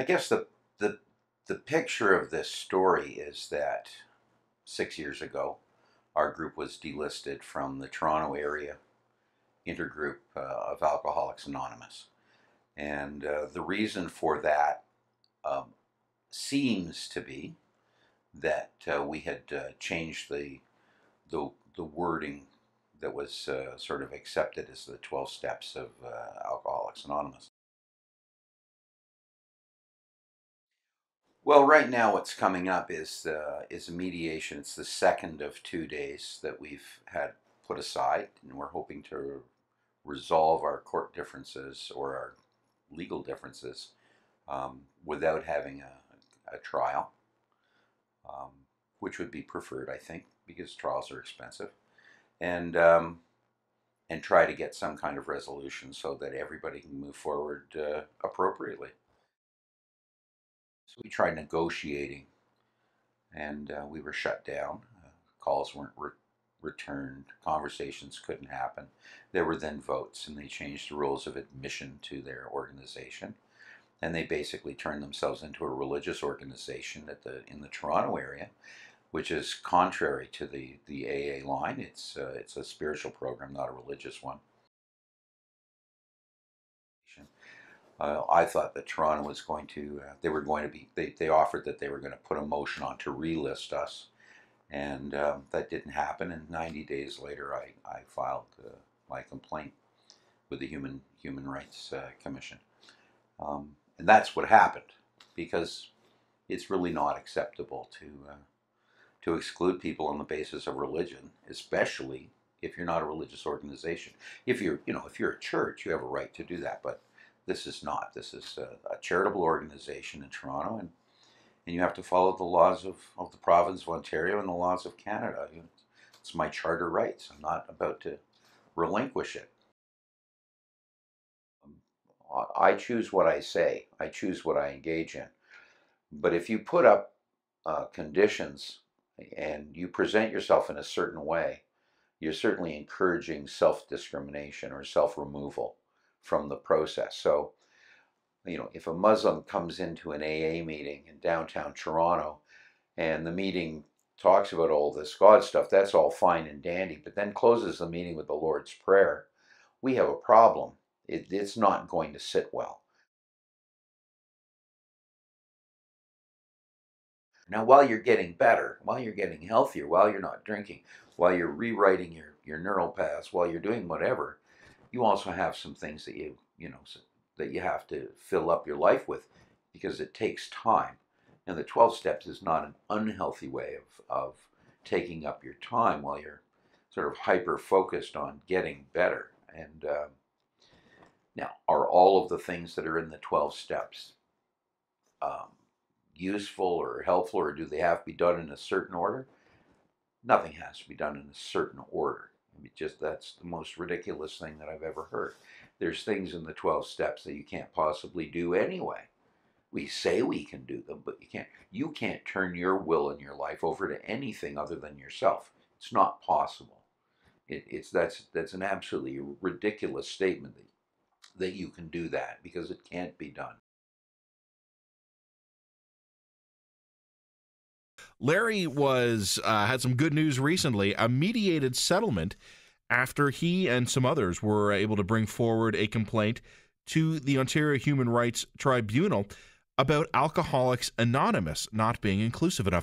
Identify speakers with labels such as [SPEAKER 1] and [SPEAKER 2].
[SPEAKER 1] I guess the the the picture of this story is that six years ago, our group was delisted from the Toronto area intergroup uh, of Alcoholics Anonymous, and uh, the reason for that um, seems to be that uh, we had uh, changed the, the the wording that was uh, sort of accepted as the 12 steps of uh, Alcoholics Anonymous. Well, right now, what's coming up is uh, is a mediation. It's the second of two days that we've had put aside, and we're hoping to resolve our court differences or our legal differences um, without having a, a trial, um, which would be preferred, I think, because trials are expensive, and um, and try to get some kind of resolution so that everybody can move forward uh, appropriately. So we tried negotiating, and uh, we were shut down. Uh, calls weren't re- returned. Conversations couldn't happen. There were then votes, and they changed the rules of admission to their organization. And they basically turned themselves into a religious organization at the in the Toronto area, which is contrary to the, the AA line. It's uh, it's a spiritual program, not a religious one. Uh, I thought that Toronto was going to, uh, they were going to be, they, they offered that they were going to put a motion on to relist us. And um, that didn't happen. And 90 days later, I, I filed uh, my complaint with the Human, Human Rights uh, Commission. Um, and that's what happened because it's really not acceptable to, uh, to exclude people on the basis of religion, especially if you're not a religious organization. If you're, you know, if you're a church, you have a right to do that. But this is not. This is a, a charitable organization in Toronto, and and you have to follow the laws of, of the province of Ontario and the laws of Canada. It's my charter rights. I'm not about to relinquish it. Um, I choose what I say. I choose what I engage in. But if you put up uh, conditions and you present yourself in a certain way, you're certainly encouraging self discrimination or self removal from the process. So, you know, if a Muslim comes into an AA meeting in downtown Toronto and the meeting talks about all this God stuff, that's all fine and dandy, but then closes the meeting with the Lord's Prayer, we have a problem. It, it's not going to sit well. Now, while you're getting better, while you're getting healthier, while you're not drinking, while you're rewriting your, your neural paths, while you're doing whatever, you also have some things that you you know that you have to fill up your life with because it takes time. And the 12 steps is not an unhealthy way of, of taking up your time while you're sort of hyper focused on getting better. And uh, now are all of the things that are in the 12 steps um, useful or helpful or do they have to be done in a certain order? Nothing has to be done in a certain order just that's the most ridiculous thing that I've ever heard. There's things in the 12 steps that you can't possibly do anyway. We say we can do them, but you can't. You can't turn your will in your life over to anything other than yourself. It's not possible. It, it's that's that's an absolutely ridiculous statement that, that you can do that because it can't be done.
[SPEAKER 2] Larry was uh, had some good news recently. A mediated settlement after he and some others were able to bring forward a complaint to the Ontario Human Rights Tribunal about Alcoholics Anonymous not being inclusive enough.